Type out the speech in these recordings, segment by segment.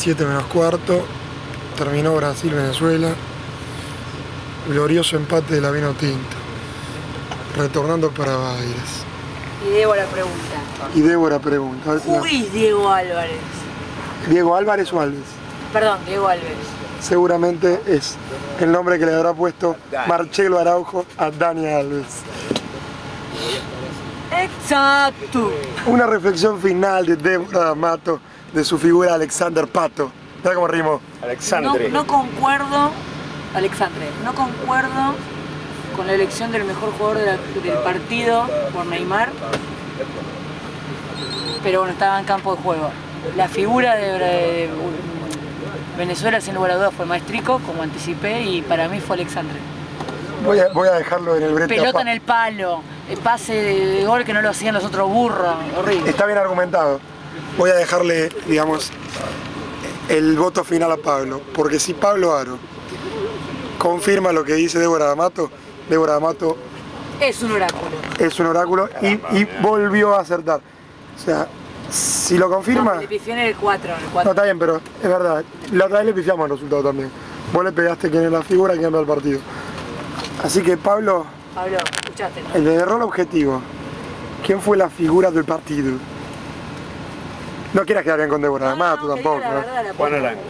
7 menos cuarto, terminó Brasil-Venezuela, glorioso empate de la vino tinto, retornando para Baires. Y Débora pregunta. Y Débora pregunta. a ver si ¿Who la- is Diego Álvarez? Diego Álvarez o Alves. Perdón, Diego Álvarez. Seguramente es el nombre que le habrá puesto Marcelo Araujo a Dani Alves. Exacto. Una reflexión final de Débora D'Amato de su figura Alexander Pato. Mira cómo rimó. No, Alexandre. no concuerdo, Alexandre, no concuerdo con la elección del mejor jugador de la- del partido por Neymar. Pero bueno, estaba en campo de juego. La figura de, de Venezuela, sin lugar a dudas, fue Maestrico, como anticipé, y para mí fue Alexandre. Voy a, voy a dejarlo en el brete. Pelota Pa- en el palo, el pase de gol que no lo hacían los otros burros, horrible. Está bien argumentado. Voy a dejarle, digamos, el voto final a Pablo. Porque si Pablo Aro confirma lo que dice Débora D'Amato, Débora D'Amato Es un oráculo. es un oráculo y, y volvió a acertar. O sea, si lo confirma... Le pifió en el 4, en el No, 4. está bien, pero es verdad. La otra vez le pifiamos el resultado también. Vos le pegaste quién es la figura, quién va el partido. Así que Pablo, Pablo, escuchaste, ¿no? el de rol objetivo, ¿quién fue la figura del partido? No quieras quedar bien con Débora, No, además no, tú tampoco. la ¿no? verdad, la Juan. Arango.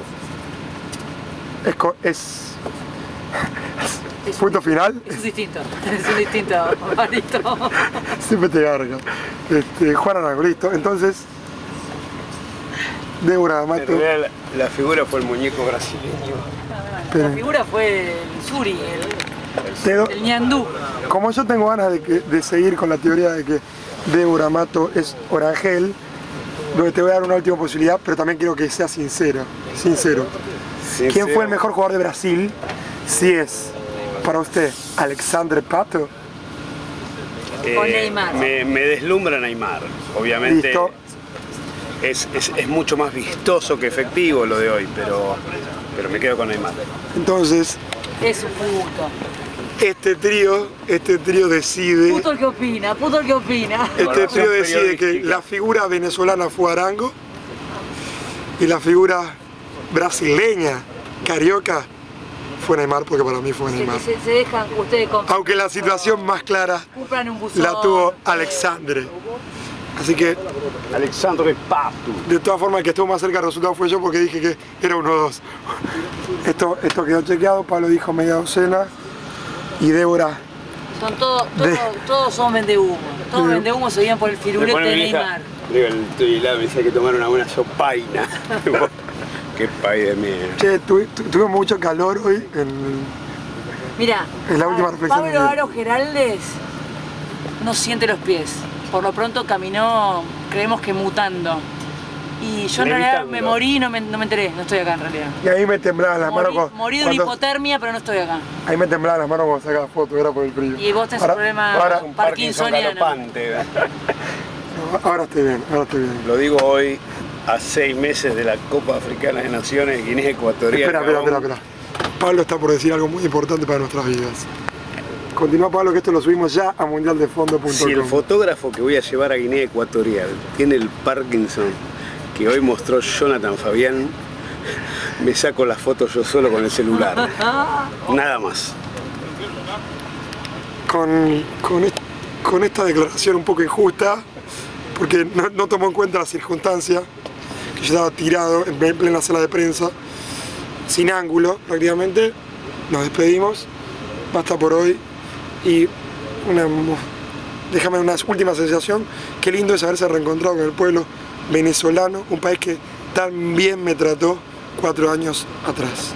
Es, co- es Es un- punto final, Es un distinto, es un distinto, Marito. siempre te garga. Este, Juan Arango, listo. Entonces, Débora realidad la, la figura fue el muñeco brasileño. La figura fue el Suri, el, el ñandú. como yo tengo ganas de, que- de seguir con la teoría de que Débora Mato es Orangel, donde te voy a dar una última posibilidad, pero también quiero que sea sincero. Sincero. ¿Quién fue el mejor jugador de Brasil? Si es, para usted, Alexandre Pato, Con Neymar. Me, me deslumbra Neymar. Obviamente listo. es, es- es mucho más vistoso que efectivo lo de hoy, pero, pero me quedo con Neymar. Entonces, Es un puto. Este trío, este trío decide, Puto el que opina, puto el que opina. este trío decide que la figura venezolana fue Arango y la figura brasileña, carioca, fue Neymar, porque para mí fue Neymar. se- se dejan ustedes con... Aunque la situación más clara Compran un buzón. la tuvo Alexandre. Así que, Alexandre Pato. de todas formas, el que estuvo más cerca del resultado fue yo porque dije que era 1-2. Esto, esto quedó chequeado, Pablo dijo media docena y Débora. Son todos, todos, De- todos son vendehumo. Todos De- vendehumo se guían por el firulete de Neymar. digo, el helado, me decía que tomar una buena sopaina. Qué país de mierda. Che, tu- tu- tuve mucho calor hoy en, Mira, Es la última reflexión Pablo Aro Geraldes no siente los pies. Por lo pronto caminó, creemos que mutando. Y yo en realidad me morí y no me, no me enteré, no estoy acá en realidad. Y ahí me temblaban las manos Morí, cuando- morí de una hipotermia, pero no estoy acá. Ahí me temblaban las manos cuando sacaba fotos, era por el frío. Y vos tenés ahora, un problema Ahora, Un parkinsoniano. galopante. ahora estoy bien, ahora estoy bien. Lo digo hoy a seis meses de la Copa Africana de Naciones Guinea Ecuatorial. Espera, espera, espera, espera. Pablo está por decir algo muy importante para nuestras vidas. Continúa Pablo que esto lo subimos ya a mundialdefondo.com. Si el fotógrafo que voy a llevar a Guinea Ecuatorial tiene el Parkinson que hoy mostró Jonathan Fabián, me saco las fotos yo solo con el celular. Nada más. con, con, est- con esta declaración un poco injusta, porque no, no tomó en cuenta la circunstancia, que yo estaba tirado en ple- plena sala de prensa, sin ángulo prácticamente, nos despedimos, basta por hoy, y una, déjame una última sensación, qué lindo es haberse reencontrado con el pueblo venezolano, un país que tan bien me trató cuatro años atrás.